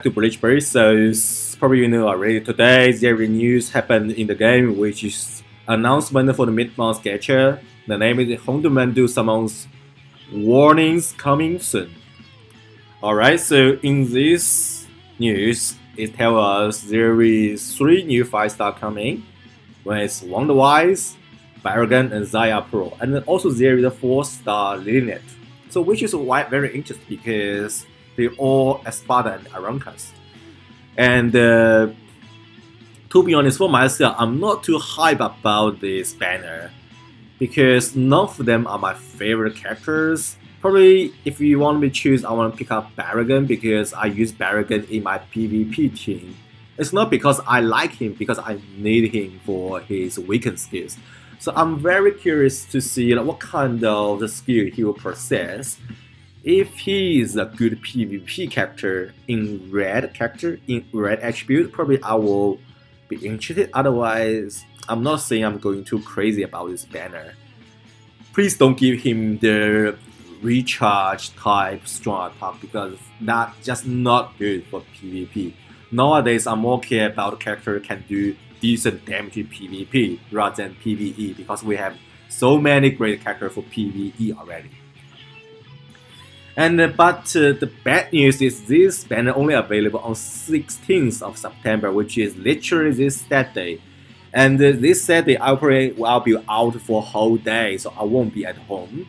to Bleach Brave, so probably you know already. Today, there news happened in the game, which is announcement for the mid-month gacha. The name is Hondomandu summons warnings coming soon. Alright, so in this news, it tells us there is three new 5-star coming. One is Wonderweiss, Barragan, and Szayelaporro. And also there is a 4-star Lilith. So which is why very interesting because they all Espada and Arrancars. And uh, to be honest, for myself, I'm not too hype about this banner because none of them are my favorite characters. Probably, if you want me to choose, I want to pick up Barragan because I use Barragan in my PvP team. It's not because I like him, because I need him for his weakened skills. So I'm very curious to see like, what kind of the skill he will possess if he is a good PvP character in red character in red attribute, probably I will be interested. Otherwise, I'm not saying I'm going too crazy about this banner. Please don't give him the recharge type strong attack because that's just not good for PvP. Nowadays, I'm more care about character can do decent damage in PvP rather than PvE because we have so many great characters for PvE already. And uh, but uh, the bad news is this banner only available on 16th of September, which is literally this Saturday. And uh, this Saturday I'll be out for a whole day, so I won't be at home.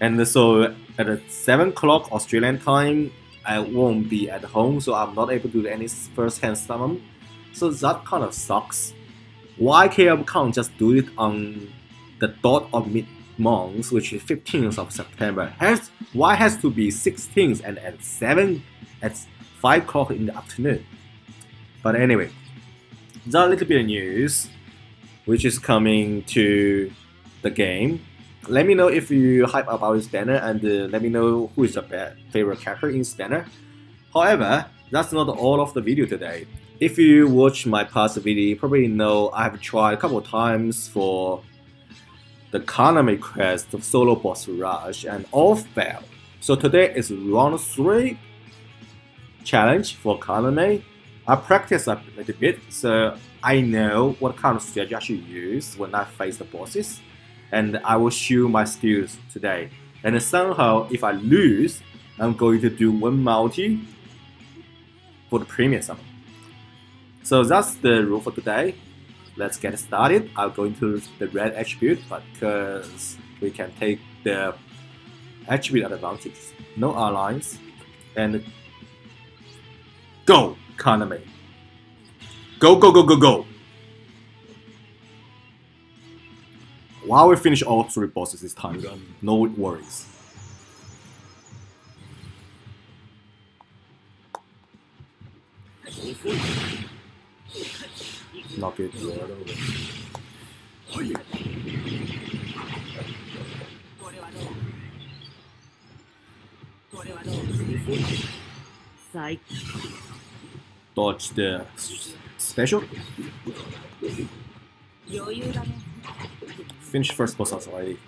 And so at 7 o'clock Australian time, I won't be at home, so I'm not able to do any first-hand summon. So that kind of sucks. Why KM can't just do it on the dot of mid month, which is 15th of September, has why has to be 16th and at 7 at 5 o'clock in the afternoon. But anyway, there's a little bit of news which is coming to the game. Let me know if you hype about this banner and uh, let me know who is your favorite character in this banner. However, that's not all of the video today. If you watch my past video, you probably know I have tried a couple of times for the Kaname quest of solo boss rush and all failed. So today is round 3 challenge for Kaname. I practice a little bit so I know what kind of strategy I should use when I face the bosses and I will show my skills today. And somehow if I lose, I'm going to do one multi for the premium summon. So that's the rule for today let's get started. I'll go into the red attribute, but because we can take the attribute advantage. No alliance, and go, Kaname. Go, go, go, go, go. While we finish all three bosses this time, no worries. Not good. Dodge the special. Finish first boss already.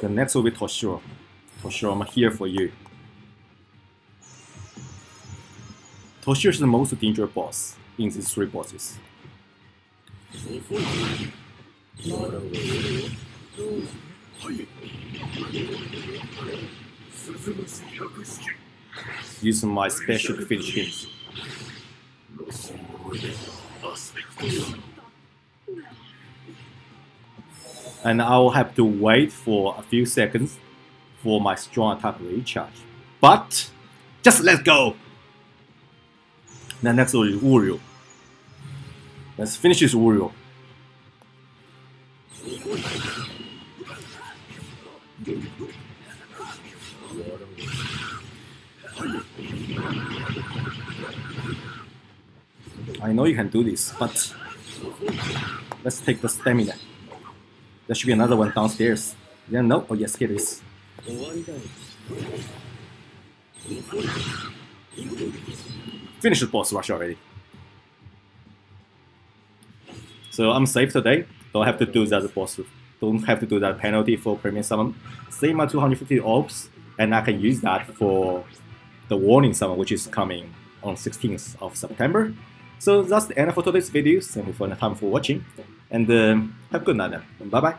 The next will be Toshiro. Toshiro, I'm here for you. Toshiro is the most dangerous boss in these three bosses. Use my special finish him. And I will have to wait for a few seconds for my strong attack recharge. But just let's go! Now next one is Uryu. Let's finish this Uryu. I know you can do this, but let's take the stamina. There should be another one downstairs. Yeah, no? Oh yes, here it is. Finish the boss rush already. So I'm safe today. Don't have to do that boss. Don't have to do that penalty for premium summon. Save my 250 orbs, and I can use that for the warning summon, which is coming on 16th of September. So that's the end for today's video. Thank you for the time for watching, and uh, have a good night. Bye bye.